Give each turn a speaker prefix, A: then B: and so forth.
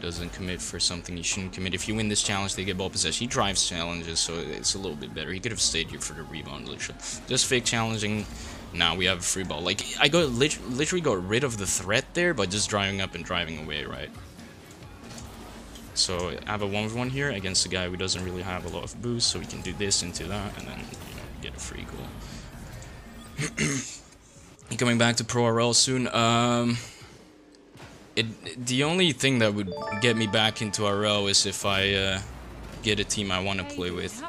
A: doesn't commit for something he shouldn't commit. If you win this challenge, they get ball possession. He drives challenges, so it's a little bit better. He could have stayed here for the rebound, literally. Just fake challenging. Now we have a free ball. Like, I got literally got rid of the threat there by just driving up and driving away, right? So I have a 1v1 here against a guy who doesn't really have a lot of boost, so we can do this into that, and then, you know, get a free goal. Coming back to Pro RL soon, um... It, the only thing that would get me back into RL is if I uh, get a team I want to play with.